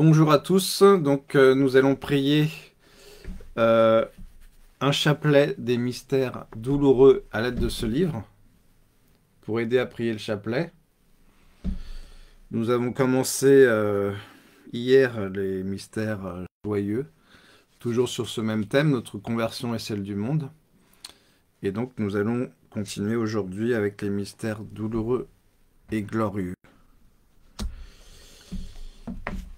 Bonjour à tous, donc euh, nous allons prier euh, un chapelet des mystères douloureux à l'aide de ce livre pour aider à prier le chapelet. Nous avons commencé euh, hier les mystères joyeux, toujours sur ce même thème, notre conversion est celle du monde. Et donc nous allons continuer aujourd'hui avec les mystères douloureux et glorieux.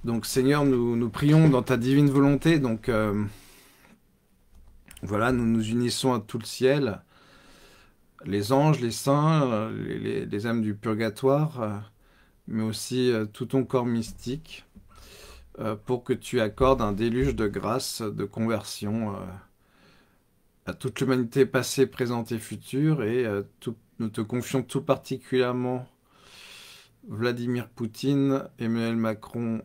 Donc Seigneur, nous, nous prions dans ta divine volonté. Donc euh, voilà, nous nous unissons à tout le ciel, les anges, les saints, les, âmes du purgatoire, euh, mais aussi euh, tout ton corps mystique, pour que tu accordes un déluge de grâce, de conversion à toute l'humanité passée, présente et future. Et nous te confions tout particulièrement Vladimir Poutine, Emmanuel Macron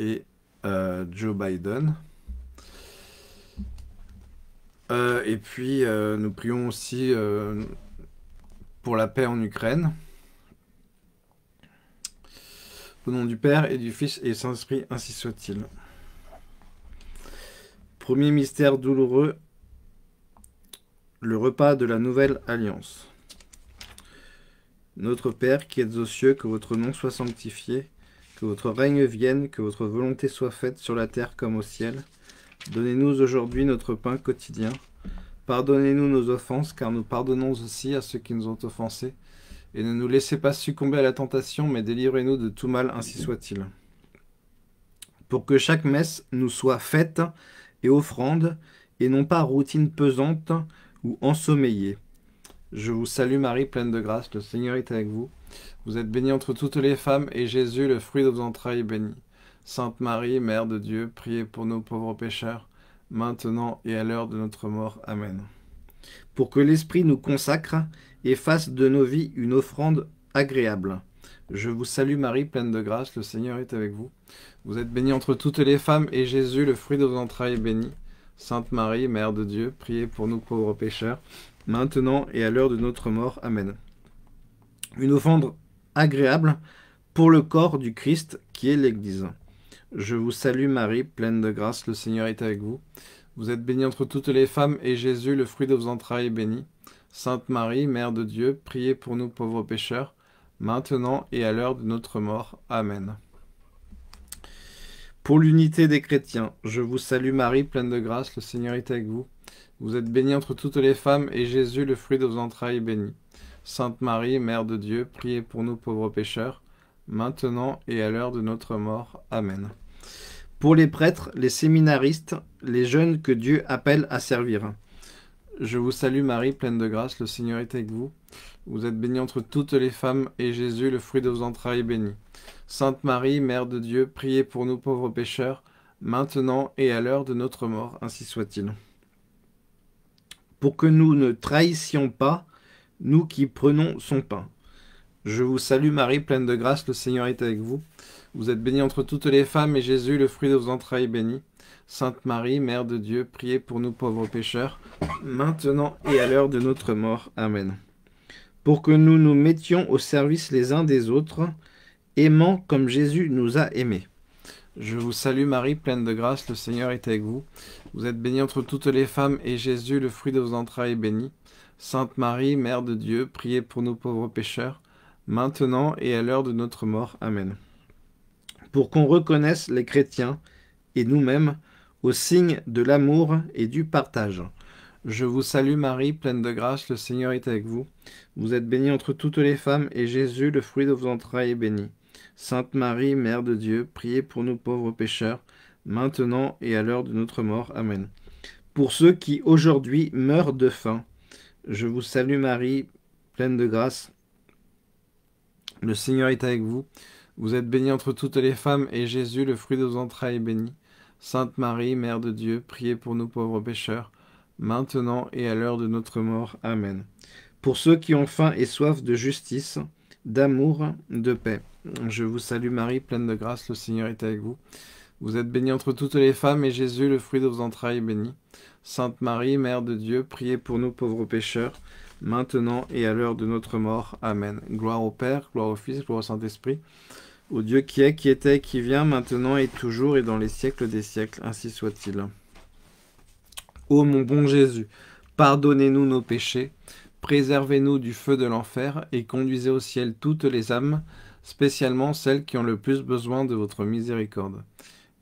et euh, Joe Biden. Euh, et puis, euh, nous prions aussi pour la paix en Ukraine. Au nom du Père et du Fils et Saint-Esprit, ainsi soit-il. Premier mystère douloureux, le repas de la nouvelle alliance. Notre Père qui êtes aux cieux, que votre nom soit sanctifié, que votre règne vienne, que votre volonté soit faite sur la terre comme au ciel. Donnez-nous aujourd'hui notre pain quotidien. Pardonnez-nous nos offenses, car nous pardonnons aussi à ceux qui nous ont offensés. Et ne nous laissez pas succomber à la tentation, mais délivrez-nous de tout mal, ainsi soit-il. Pour que chaque messe nous soit faite et offrande, et non pas routine pesante ou ensommeillée. Je vous salue Marie, pleine de grâce, le Seigneur est avec vous. Vous êtes bénie entre toutes les femmes, et Jésus, le fruit de vos entrailles, est béni. Sainte Marie, Mère de Dieu, priez pour nos pauvres pécheurs, maintenant et à l'heure de notre mort. Amen. Pour que l'Esprit nous consacre et fasse de nos vies une offrande agréable. Je vous salue Marie, pleine de grâce, le Seigneur est avec vous. Vous êtes bénie entre toutes les femmes, et Jésus, le fruit de vos entrailles, est béni. Sainte Marie, Mère de Dieu, priez pour nous pauvres pécheurs, maintenant et à l'heure de notre mort. Amen. Une offrande agréable pour le corps du Christ qui est l'Église. Je vous salue Marie, pleine de grâce, le Seigneur est avec vous. Vous êtes bénie entre toutes les femmes, et Jésus, le fruit de vos entrailles, est béni. Sainte Marie, Mère de Dieu, priez pour nous pauvres pécheurs, maintenant et à l'heure de notre mort. Amen. Pour l'unité des chrétiens, je vous salue Marie, pleine de grâce, le Seigneur est avec vous. Vous êtes bénie entre toutes les femmes, et Jésus, le fruit de vos entrailles, est béni. Sainte Marie, Mère de Dieu, priez pour nous pauvres pécheurs, maintenant et à l'heure de notre mort. Amen. Pour les prêtres, les séminaristes, les jeunes que Dieu appelle à servir. Je vous salue Marie, pleine de grâce, le Seigneur est avec vous. Vous êtes bénie entre toutes les femmes, et Jésus, le fruit de vos entrailles, est béni. Sainte Marie, Mère de Dieu, priez pour nous pauvres pécheurs, maintenant et à l'heure de notre mort, ainsi soit-il. Pour que nous ne trahissions pas nous qui prenons son pain. Je vous salue Marie, pleine de grâce, le Seigneur est avec vous. Vous êtes bénie entre toutes les femmes, et Jésus, le fruit de vos entrailles, est béni. Sainte Marie, Mère de Dieu, priez pour nous pauvres pécheurs, maintenant et à l'heure de notre mort. Amen. Pour que nous nous mettions au service les uns des autres, aimant comme Jésus nous a aimés. Je vous salue Marie, pleine de grâce, le Seigneur est avec vous. Vous êtes bénie entre toutes les femmes, et Jésus, le fruit de vos entrailles, est béni. Sainte Marie, Mère de Dieu, priez pour nous pauvres pécheurs, maintenant et à l'heure de notre mort. Amen. Pour qu'on reconnaisse les chrétiens et nous-mêmes au signe de l'amour et du partage. Je vous salue Marie, pleine de grâce, le Seigneur est avec vous. Vous êtes bénie entre toutes les femmes, et Jésus, le fruit de vos entrailles, est béni. Sainte Marie, Mère de Dieu, priez pour nous pauvres pécheurs, maintenant et à l'heure de notre mort. Amen. Pour ceux qui aujourd'hui meurent de faim, je vous salue Marie, pleine de grâce. Le Seigneur est avec vous. Vous êtes bénie entre toutes les femmes, et Jésus, le fruit de vos entrailles, est béni. Sainte Marie, Mère de Dieu, priez pour nous pauvres pécheurs, maintenant et à l'heure de notre mort. Amen. Pour ceux qui ont faim et soif de justice, d'amour, de paix. Je vous salue Marie, pleine de grâce, le Seigneur est avec vous. Vous êtes bénie entre toutes les femmes, et Jésus, le fruit de vos entrailles, est béni. Sainte Marie, Mère de Dieu, priez pour nous pauvres pécheurs, maintenant et à l'heure de notre mort. Amen. Gloire au Père, gloire au Fils, gloire au Saint-Esprit, Au Dieu qui est, qui était, qui vient, maintenant et toujours et dans les siècles des siècles, ainsi soit-il. Ô mon bon Jésus, pardonnez-nous nos péchés, préservez-nous du feu de l'enfer et conduisez au ciel toutes les âmes, spécialement celles qui ont le plus besoin de votre miséricorde.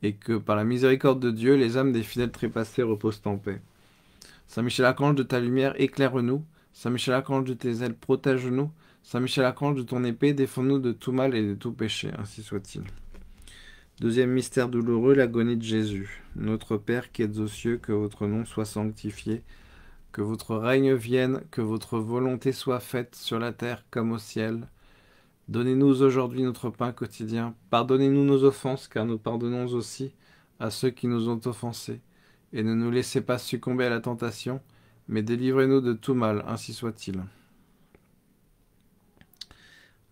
Et que par la miséricorde de Dieu, les âmes des fidèles trépassés reposent en paix. Saint Michel Archange de ta lumière, éclaire-nous. Saint Michel Archange de tes ailes, protège-nous. Saint Michel Archange de ton épée, défends-nous de tout mal et de tout péché, ainsi soit-il. Deuxième mystère douloureux, l'agonie de Jésus. Notre Père qui êtes aux cieux, que votre nom soit sanctifié, que votre règne vienne, que votre volonté soit faite sur la terre comme au ciel. Donnez-nous aujourd'hui notre pain quotidien. Pardonnez-nous nos offenses, car nous pardonnons aussi à ceux qui nous ont offensés. Et ne nous laissez pas succomber à la tentation, mais délivrez-nous de tout mal, ainsi soit-il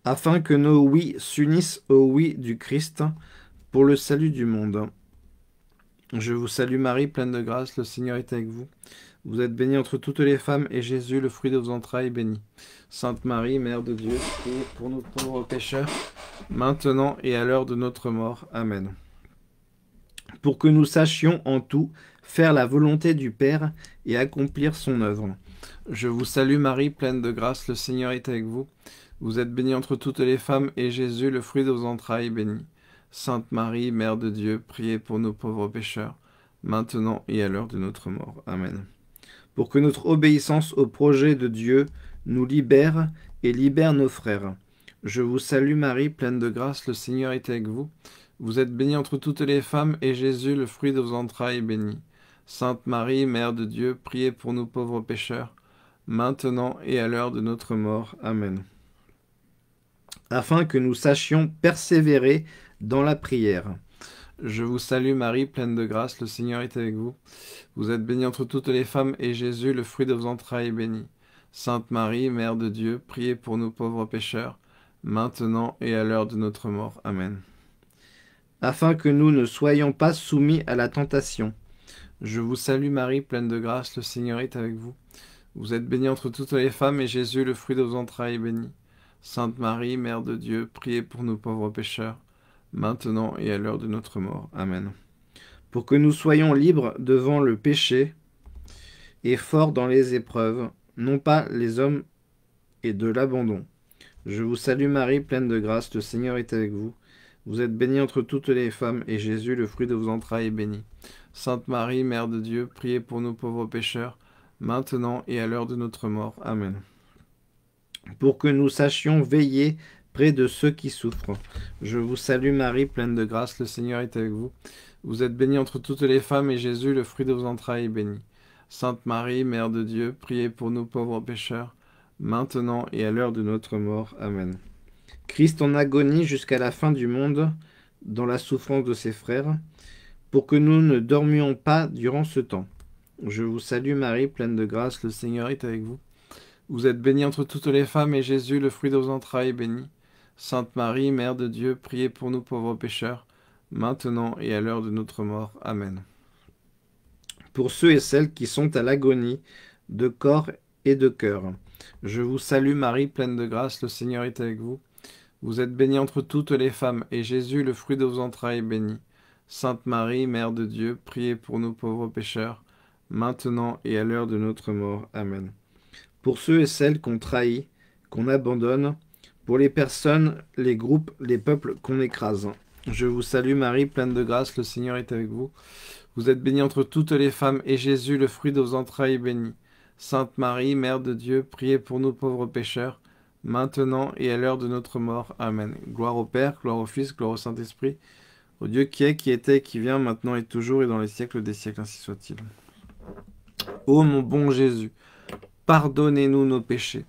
afin que nos oui s'unissent au oui du Christ pour le salut du monde. Je vous salue Marie, pleine de grâce, le Seigneur est avec vous. Vous êtes bénie entre toutes les femmes, et Jésus, le fruit de vos entrailles, est béni. Sainte Marie, Mère de Dieu, priez pour nous pauvres pécheurs, maintenant et à l'heure de notre mort. Amen. Pour que nous sachions en tout faire la volonté du Père et accomplir son œuvre. Je vous salue Marie, pleine de grâce, le Seigneur est avec vous. Vous êtes bénie entre toutes les femmes, et Jésus, le fruit de vos entrailles, est béni. Sainte Marie, Mère de Dieu, priez pour nos pauvres pécheurs, maintenant et à l'heure de notre mort. Amen. Pour que notre obéissance au projet de Dieu nous libère et libère nos frères. Je vous salue Marie, pleine de grâce, le Seigneur est avec vous. Vous êtes bénie entre toutes les femmes, et Jésus, le fruit de vos entrailles, est béni. Sainte Marie, Mère de Dieu, priez pour nous pauvres pécheurs, maintenant et à l'heure de notre mort. Amen afin que nous sachions persévérer dans la prière. Je vous salue Marie, pleine de grâce, le Seigneur est avec vous. Vous êtes bénie entre toutes les femmes, et Jésus, le fruit de vos entrailles, est béni. Sainte Marie, Mère de Dieu, priez pour nous pauvres pécheurs, maintenant et à l'heure de notre mort. Amen. Afin que nous ne soyons pas soumis à la tentation. Je vous salue Marie, pleine de grâce, le Seigneur est avec vous. Vous êtes bénie entre toutes les femmes, et Jésus, le fruit de vos entrailles, est béni. Sainte Marie, Mère de Dieu, priez pour nous pauvres pécheurs, maintenant et à l'heure de notre mort. Amen. Pour que nous soyons libres devant le péché et forts dans les épreuves, non pas les hommes et de l'abandon. Je vous salue Marie, pleine de grâce, le Seigneur est avec vous. Vous êtes bénie entre toutes les femmes, et Jésus, le fruit de vos entrailles, est béni. Sainte Marie, Mère de Dieu, priez pour nous pauvres pécheurs, maintenant et à l'heure de notre mort. Amen pour que nous sachions veiller de ceux qui souffrent. Je vous salue Marie, pleine de grâce, le Seigneur est avec vous. Vous êtes bénie entre toutes les femmes, et Jésus, le fruit de vos entrailles, est béni. Sainte Marie, Mère de Dieu, priez pour nous pauvres pécheurs, maintenant et à l'heure de notre mort. Amen. Christ en agonie jusqu'à la fin du monde, dans la souffrance de ses frères, pour que nous ne dormions pas durant ce temps. Je vous salue Marie, pleine de grâce, le Seigneur est avec vous. Vous êtes bénie entre toutes les femmes, et Jésus, le fruit de vos entrailles, est béni. Sainte Marie, Mère de Dieu, priez pour nous pauvres pécheurs, maintenant et à l'heure de notre mort. Amen. Pour ceux et celles qui sont à l'agonie, de corps et de cœur, je vous salue Marie, pleine de grâce, le Seigneur est avec vous. Vous êtes bénie entre toutes les femmes, et Jésus, le fruit de vos entrailles, est béni. Sainte Marie, Mère de Dieu, priez pour nous pauvres pécheurs, maintenant et à l'heure de notre mort. Amen pour ceux et celles qu'on trahit, qu'on abandonne, pour les personnes, les groupes, les peuples qu'on écrase. Je vous salue Marie, pleine de grâce, le Seigneur est avec vous. Vous êtes bénie entre toutes les femmes, et Jésus, le fruit de vos entrailles, est béni. Sainte Marie, Mère de Dieu, priez pour nous pauvres pécheurs, maintenant et à l'heure de notre mort. Amen. Gloire au Père, gloire au Fils, gloire au Saint-Esprit, au Dieu qui est, qui était, qui vient, maintenant et toujours, et dans les siècles des siècles, ainsi soit-il. Ô mon bon Jésus, Pardonnez-nous nos péchés,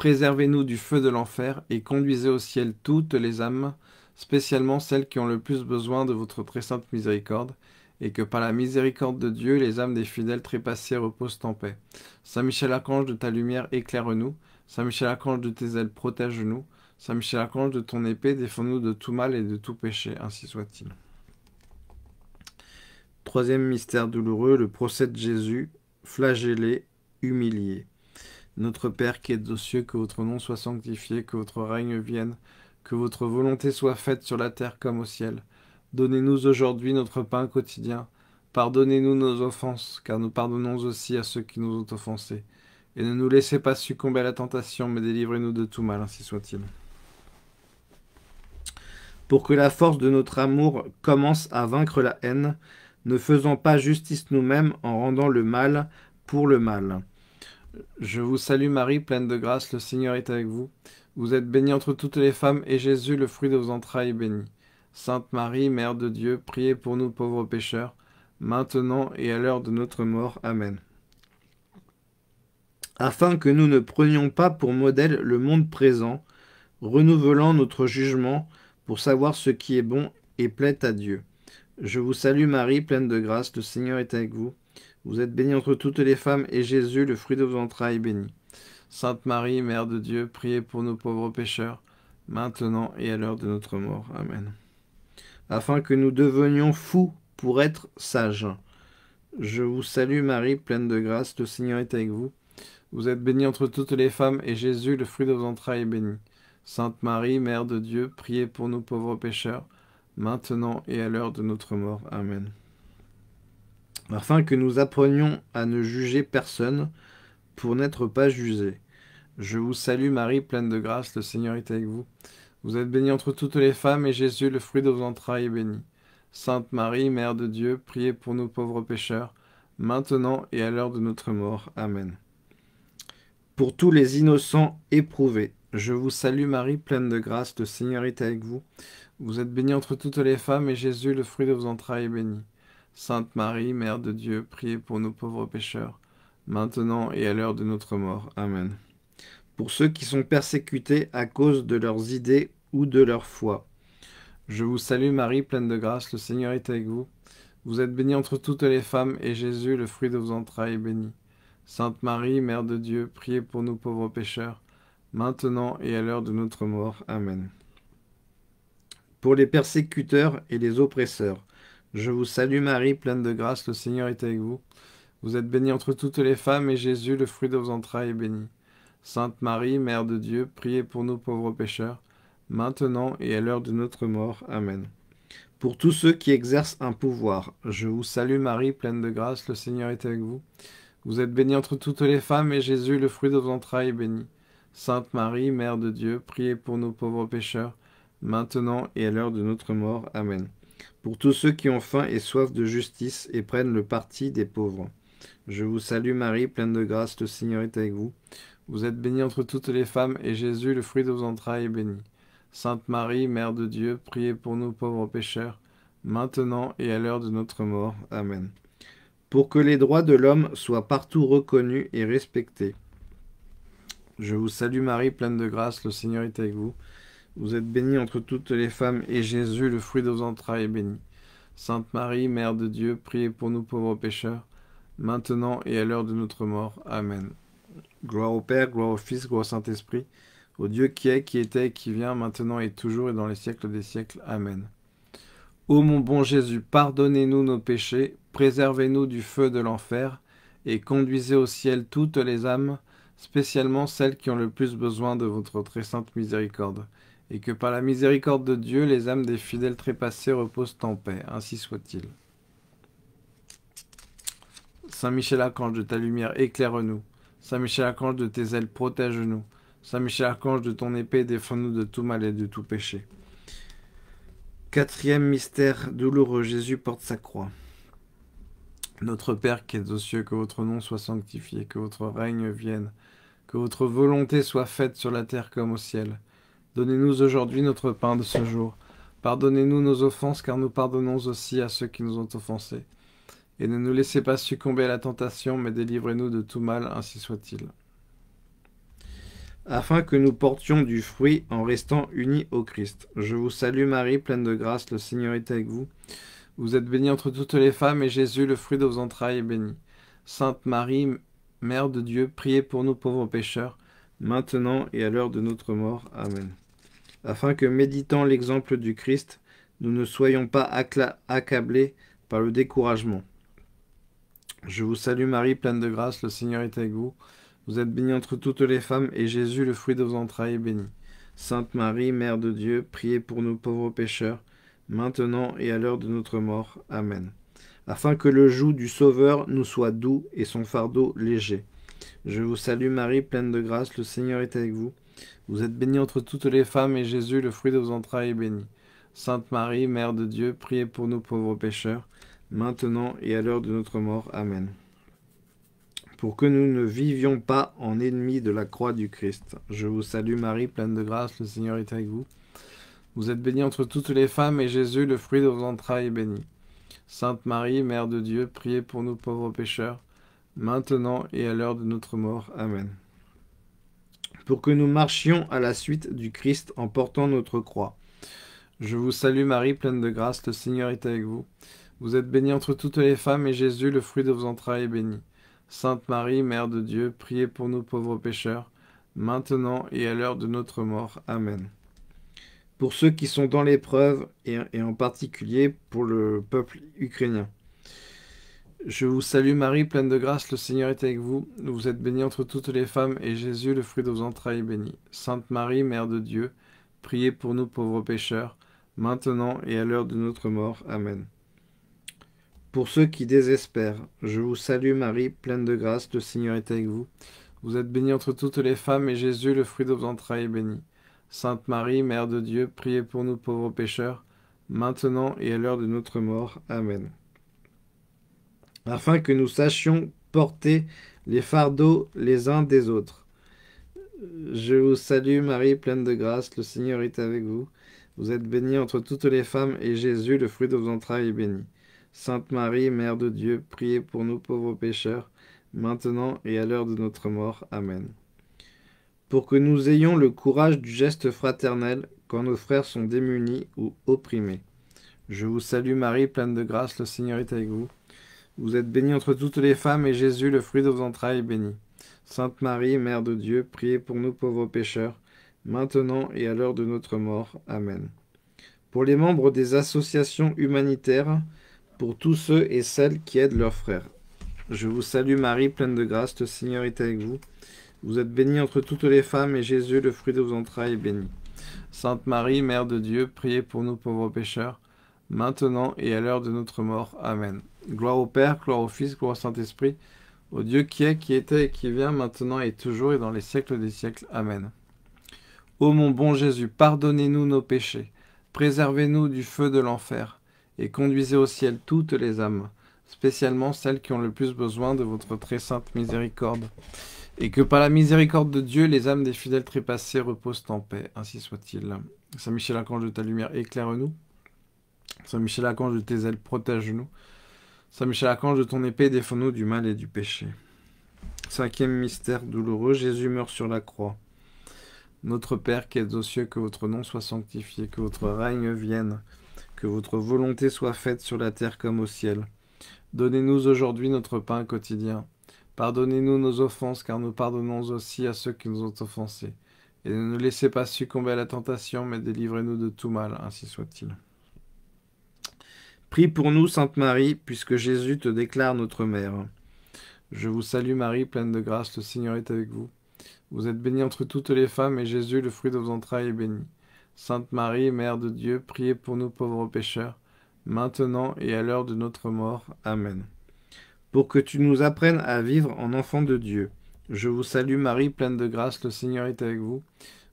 préservez-nous du feu de l'enfer et conduisez au ciel toutes les âmes, spécialement celles qui ont le plus besoin de votre très sainte miséricorde, et que par la miséricorde de Dieu, les âmes des fidèles trépassés reposent en paix. Saint Michel Archange de ta lumière, éclaire-nous. Saint Michel Archange de tes ailes, protège-nous. Saint Michel Archange de ton épée, défends-nous de tout mal et de tout péché, ainsi soit-il. Troisième mystère douloureux, le procès de Jésus, flagellé humilié. Notre Père qui es aux cieux, que votre nom soit sanctifié, que votre règne vienne, que votre volonté soit faite sur la terre comme au ciel. Donnez-nous aujourd'hui notre pain quotidien. Pardonnez-nous nos offenses, car nous pardonnons aussi à ceux qui nous ont offensés. Et ne nous laissez pas succomber à la tentation, mais délivrez-nous de tout mal, ainsi soit-il. Pour que la force de notre amour commence à vaincre la haine, ne faisons pas justice nous-mêmes en rendant le mal pour le mal. Je vous salue Marie, pleine de grâce, le Seigneur est avec vous. Vous êtes bénie entre toutes les femmes, et Jésus, le fruit de vos entrailles, est béni. Sainte Marie, Mère de Dieu, priez pour nous pauvres pécheurs, maintenant et à l'heure de notre mort. Amen. Afin que nous ne prenions pas pour modèle le monde présent, renouvelant notre jugement pour savoir ce qui est bon et plaît à Dieu. Je vous salue Marie, pleine de grâce, le Seigneur est avec vous. Vous êtes bénie entre toutes les femmes, et Jésus, le fruit de vos entrailles, est béni. Sainte Marie, Mère de Dieu, priez pour nos pauvres pécheurs, maintenant et à l'heure de notre mort. Amen. Afin que nous devenions fous pour être sages. Je vous salue Marie, pleine de grâce, le Seigneur est avec vous. Vous êtes bénie entre toutes les femmes, et Jésus, le fruit de vos entrailles, est béni. Sainte Marie, Mère de Dieu, priez pour nous pauvres pécheurs, maintenant et à l'heure de notre mort. Amen. Afin que nous apprenions à ne juger personne, pour n'être pas jugés. Je vous salue Marie, pleine de grâce, le Seigneur est avec vous. Vous êtes bénie entre toutes les femmes, et Jésus, le fruit de vos entrailles, est béni. Sainte Marie, Mère de Dieu, priez pour nous pauvres pécheurs, maintenant et à l'heure de notre mort. Amen. Pour tous les innocents éprouvés, je vous salue Marie, pleine de grâce, le Seigneur est avec vous. Vous êtes bénie entre toutes les femmes, et Jésus, le fruit de vos entrailles, est béni. Sainte Marie, Mère de Dieu, priez pour nous pauvres pécheurs, maintenant et à l'heure de notre mort. Amen. Pour ceux qui sont persécutés à cause de leurs idées ou de leur foi, je vous salue Marie, pleine de grâce, le Seigneur est avec vous. Vous êtes bénie entre toutes les femmes, et Jésus, le fruit de vos entrailles, est béni. Sainte Marie, Mère de Dieu, priez pour nous pauvres pécheurs, maintenant et à l'heure de notre mort. Amen. Pour les persécuteurs et les oppresseurs, je vous salue Marie, pleine de grâce, le Seigneur est avec vous. Vous êtes bénie entre toutes les femmes, et Jésus, le fruit de vos entrailles, est béni. Sainte Marie, Mère de Dieu, priez pour nous pauvres pécheurs, maintenant et à l'heure de notre mort. Amen. Pour tous ceux qui exercent un pouvoir, je vous salue Marie, pleine de grâce, le Seigneur est avec vous. Vous êtes bénie entre toutes les femmes, et Jésus, le fruit de vos entrailles, est béni. Sainte Marie, Mère de Dieu, priez pour nous pauvres pécheurs, maintenant et à l'heure de notre mort. Amen. Pour tous ceux qui ont faim et soif de justice et prennent le parti des pauvres. Je vous salue Marie, pleine de grâce, le Seigneur est avec vous. Vous êtes bénie entre toutes les femmes, et Jésus, le fruit de vos entrailles, est béni. Sainte Marie, Mère de Dieu, priez pour nous pauvres pécheurs, maintenant et à l'heure de notre mort. Amen. Pour que les droits de l'homme soient partout reconnus et respectés. Je vous salue Marie, pleine de grâce, le Seigneur est avec vous. Vous êtes bénie entre toutes les femmes, et Jésus, le fruit de vos entrailles, est béni. Sainte Marie, Mère de Dieu, priez pour nous pauvres pécheurs, maintenant et à l'heure de notre mort. Amen. Gloire au Père, gloire au Fils, gloire au Saint-Esprit, au Dieu qui est, qui était, qui vient, maintenant et toujours et dans les siècles des siècles. Amen. Ô mon bon Jésus, pardonnez-nous nos péchés, préservez-nous du feu de l'enfer, et conduisez au ciel toutes les âmes, spécialement celles qui ont le plus besoin de votre très sainte miséricorde et que par la miséricorde de Dieu, les âmes des fidèles trépassés reposent en paix. Ainsi soit-il. Saint Michel Archange, de ta lumière, éclaire-nous. Saint Michel Archange, de tes ailes, protège-nous. Saint Michel Archange, de ton épée, défends-nous de tout mal et de tout péché. Quatrième mystère douloureux, Jésus porte sa croix. Notre Père qui es aux cieux, que votre nom soit sanctifié, que votre règne vienne, que votre volonté soit faite sur la terre comme au ciel. Donnez-nous aujourd'hui notre pain de ce jour. Pardonnez-nous nos offenses, car nous pardonnons aussi à ceux qui nous ont offensés. Et ne nous laissez pas succomber à la tentation, mais délivrez-nous de tout mal, ainsi soit-il. Afin que nous portions du fruit en restant unis au Christ. Je vous salue Marie, pleine de grâce, le Seigneur est avec vous. Vous êtes bénie entre toutes les femmes, et Jésus, le fruit de vos entrailles, est béni. Sainte Marie, Mère de Dieu, priez pour nous pauvres pécheurs, maintenant et à l'heure de notre mort. Amen. Afin que, méditant l'exemple du Christ, nous ne soyons pas accablés par le découragement. Je vous salue Marie, pleine de grâce, le Seigneur est avec vous. Vous êtes bénie entre toutes les femmes, et Jésus, le fruit de vos entrailles, est béni. Sainte Marie, Mère de Dieu, priez pour nous pauvres pécheurs, maintenant et à l'heure de notre mort. Amen. Afin que le joug du Sauveur nous soit doux et son fardeau léger. Je vous salue Marie, pleine de grâce, le Seigneur est avec vous. Vous êtes bénie entre toutes les femmes, et Jésus, le fruit de vos entrailles, est béni. Sainte Marie, Mère de Dieu, priez pour nous pauvres pécheurs, maintenant et à l'heure de notre mort. Amen. Pour que nous ne vivions pas en ennemis de la croix du Christ. Je vous salue Marie, pleine de grâce, le Seigneur est avec vous. Vous êtes bénie entre toutes les femmes, et Jésus, le fruit de vos entrailles, est béni. Sainte Marie, Mère de Dieu, priez pour nous pauvres pécheurs, maintenant et à l'heure de notre mort. Amen. Pour que nous marchions à la suite du Christ en portant notre croix. Je vous salue Marie, pleine de grâce, le Seigneur est avec vous. Vous êtes bénie entre toutes les femmes, et Jésus, le fruit de vos entrailles, est béni. Sainte Marie, Mère de Dieu, priez pour nous pauvres pécheurs, maintenant et à l'heure de notre mort. Amen. Pour ceux qui sont dans l'épreuve, et, en particulier pour le peuple ukrainien. Je vous salue Marie, pleine de grâce, le Seigneur est avec vous. Vous êtes bénie entre toutes les femmes, et Jésus, le fruit de vos entrailles, est béni. Sainte Marie, Mère de Dieu, priez pour nous pauvres pécheurs, maintenant et à l'heure de notre mort. Amen. Pour ceux qui désespèrent, je vous salue Marie, pleine de grâce, le Seigneur est avec vous. Vous êtes bénie entre toutes les femmes, et Jésus, le fruit de vos entrailles, est béni. Sainte Marie, Mère de Dieu, priez pour nous pauvres pécheurs, maintenant et à l'heure de notre mort. Amen afin que nous sachions porter les fardeaux les uns des autres. Je vous salue Marie, pleine de grâce, le Seigneur est avec vous. Vous êtes bénie entre toutes les femmes, et Jésus, le fruit de vos entrailles, est béni. Sainte Marie, Mère de Dieu, priez pour nous pauvres pécheurs, maintenant et à l'heure de notre mort. Amen. Pour que nous ayons le courage du geste fraternel quand nos frères sont démunis ou opprimés. Je vous salue Marie, pleine de grâce, le Seigneur est avec vous. Vous êtes bénie entre toutes les femmes, et Jésus, le fruit de vos entrailles, est béni. Sainte Marie, Mère de Dieu, priez pour nous pauvres pécheurs, maintenant et à l'heure de notre mort. Amen. Pour les membres des associations humanitaires, pour tous ceux et celles qui aident leurs frères. Je vous salue Marie, pleine de grâce, le Seigneur est avec vous. Vous êtes bénie entre toutes les femmes, et Jésus, le fruit de vos entrailles, est béni. Sainte Marie, Mère de Dieu, priez pour nous pauvres pécheurs, maintenant et à l'heure de notre mort. Amen. Gloire au Père, gloire au Fils, gloire au Saint-Esprit, au Dieu qui est, qui était et qui vient, maintenant et toujours et dans les siècles des siècles. Amen. Ô mon bon Jésus, pardonnez-nous nos péchés, préservez-nous du feu de l'enfer, et conduisez au ciel toutes les âmes, spécialement celles qui ont le plus besoin de votre très sainte miséricorde. Et que par la miséricorde de Dieu, les âmes des fidèles trépassés reposent en paix. Ainsi soit-il. Saint Michel Archange de ta lumière, éclaire-nous. Saint Michel Archange de tes ailes, protège-nous. Saint Michel Archange de ton épée, défends-nous du mal et du péché. Cinquième mystère douloureux, Jésus meurt sur la croix. Notre Père qui êtes aux cieux, que votre nom soit sanctifié, que votre règne vienne, que votre volonté soit faite sur la terre comme au ciel. Donnez-nous aujourd'hui notre pain quotidien. Pardonnez-nous nos offenses, car nous pardonnons aussi à ceux qui nous ont offensés. Et ne nous laissez pas succomber à la tentation, mais délivrez-nous de tout mal, ainsi soit-il. Prie pour nous, Sainte Marie, puisque Jésus te déclare notre mère. Je vous salue Marie, pleine de grâce, le Seigneur est avec vous. Vous êtes bénie entre toutes les femmes, et Jésus, le fruit de vos entrailles, est béni. Sainte Marie, Mère de Dieu, priez pour nous pauvres pécheurs, maintenant et à l'heure de notre mort. Amen. Pour que tu nous apprennes à vivre en enfants de Dieu. Je vous salue Marie, pleine de grâce, le Seigneur est avec vous.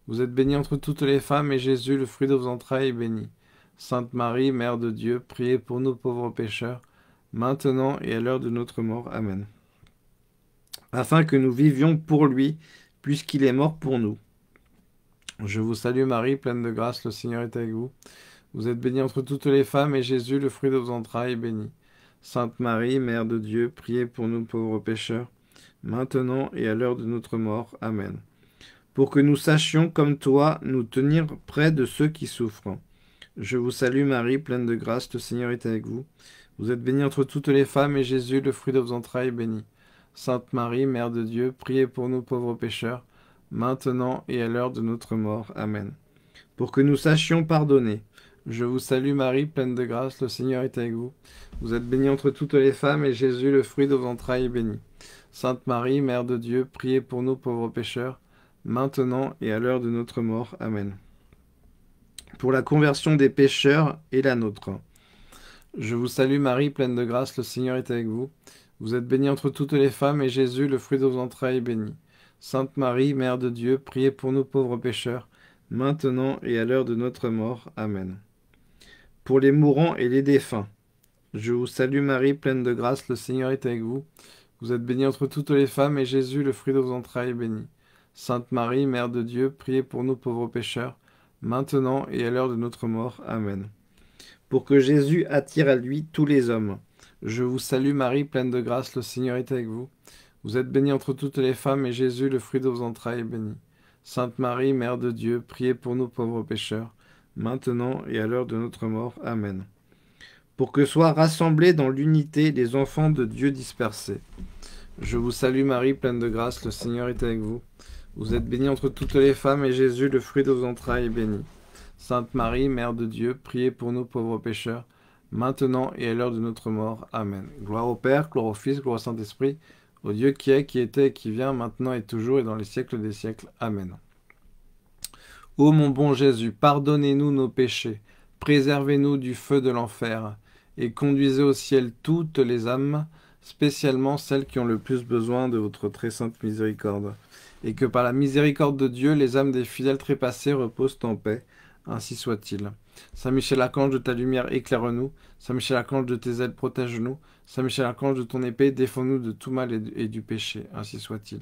Vous êtes bénie entre toutes les femmes, et Jésus, le fruit de vos entrailles, est béni. Sainte Marie, Mère de Dieu, priez pour nous pauvres pécheurs, maintenant et à l'heure de notre mort. Amen. Afin que nous vivions pour lui, puisqu'il est mort pour nous. Je vous salue Marie, pleine de grâce, le Seigneur est avec vous. Vous êtes bénie entre toutes les femmes, et Jésus, le fruit de vos entrailles, est béni. Sainte Marie, Mère de Dieu, priez pour nous pauvres pécheurs, maintenant et à l'heure de notre mort. Amen. Pour que nous sachions, comme toi, nous tenir près de ceux qui souffrent je vous salue Marie, pleine de grâce, le Seigneur est avec vous. Vous êtes bénie entre toutes les femmes, et Jésus, le fruit de vos entrailles, est béni. Sainte Marie, Mère de Dieu, priez pour nous pauvres pécheurs, maintenant et à l'heure de notre mort. Amen. Pour que nous sachions pardonner. Je vous salue Marie, pleine de grâce, le Seigneur est avec vous. Vous êtes bénie entre toutes les femmes, et Jésus, le fruit de vos entrailles, est béni. Sainte Marie, Mère de Dieu, priez pour nous pauvres pécheurs, maintenant et à l'heure de notre mort. Amen. pour la conversion des pécheurs et la nôtre. Je vous salue Marie, pleine de grâce, le Seigneur est avec vous. Vous êtes bénie entre toutes les femmes, et Jésus, le fruit de vos entrailles, est béni. Sainte Marie, Mère de Dieu, priez pour nous pauvres pécheurs, maintenant et à l'heure de notre mort. Amen. Pour les mourants et les défunts, je vous salue Marie, pleine de grâce, le Seigneur est avec vous. Vous êtes bénie entre toutes les femmes, et Jésus, le fruit de vos entrailles, est béni. Sainte Marie, Mère de Dieu, priez pour nous pauvres pécheurs, maintenant et à l'heure de notre mort. Amen. Pour que Jésus attire à lui tous les hommes. Je vous salue Marie, pleine de grâce, le Seigneur est avec vous. Vous êtes bénie entre toutes les femmes, et Jésus, le fruit de vos entrailles, est béni. Sainte Marie, Mère de Dieu, priez pour nous pauvres pécheurs, maintenant et à l'heure de notre mort. Amen. Pour que soient rassemblés dans l'unité les enfants de Dieu dispersés. Je vous salue Marie, pleine de grâce, le Seigneur est avec vous. Vous êtes bénie entre toutes les femmes, et Jésus, le fruit de vos entrailles, est béni. Sainte Marie, Mère de Dieu, priez pour nous pauvres pécheurs, maintenant et à l'heure de notre mort. Amen. Gloire au Père, gloire au Fils, gloire au Saint-Esprit, au Dieu qui est, qui était, qui vient, maintenant et toujours, et dans les siècles des siècles. Amen. Ô mon bon Jésus, pardonnez-nous nos péchés, préservez-nous du feu de l'enfer, et conduisez au ciel toutes les âmes, spécialement celles qui ont le plus besoin de votre très sainte miséricorde et que par la miséricorde de Dieu, les âmes des fidèles trépassés reposent en paix. Ainsi soit-il. Saint Michel Archange de ta lumière, éclaire-nous. Saint Michel Archange de tes ailes, protège-nous. Saint Michel Archange de ton épée, défends-nous de tout mal et du péché. Ainsi soit-il.